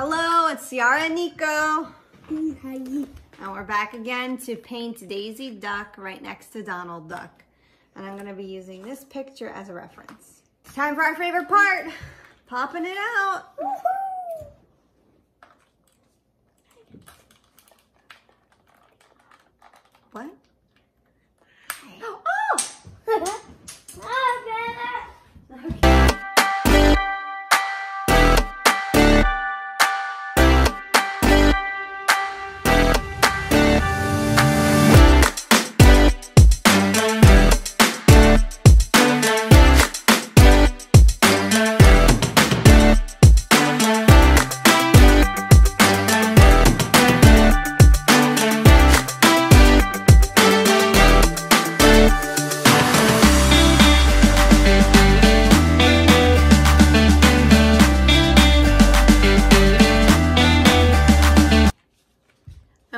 Hello, it's Ciara and Nico. Hi. And we're back again to paint Daisy Duck right next to Donald Duck. And I'm gonna be using this picture as a reference. Time for our favorite part, popping it out. What?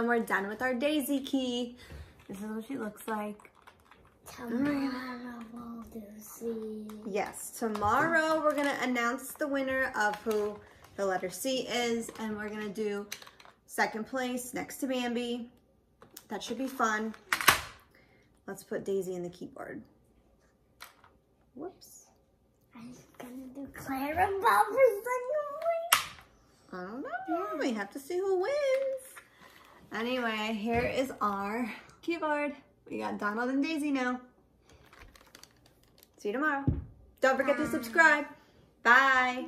And we're done with our daisy key. This is what she looks like. Tomorrow we'll do C. Yes, tomorrow we're gonna announce the winner of who the letter C is, and we're gonna do second place next to Bambi. That should be fun. Let's put Daisy in the keyboard. Whoops. I'm gonna do Clarabelle for second place. I don't know. We have to see who wins. Anyway, here is our keyboard. We got Donald and Daisy now. See you tomorrow. Don't forget to subscribe. Bye.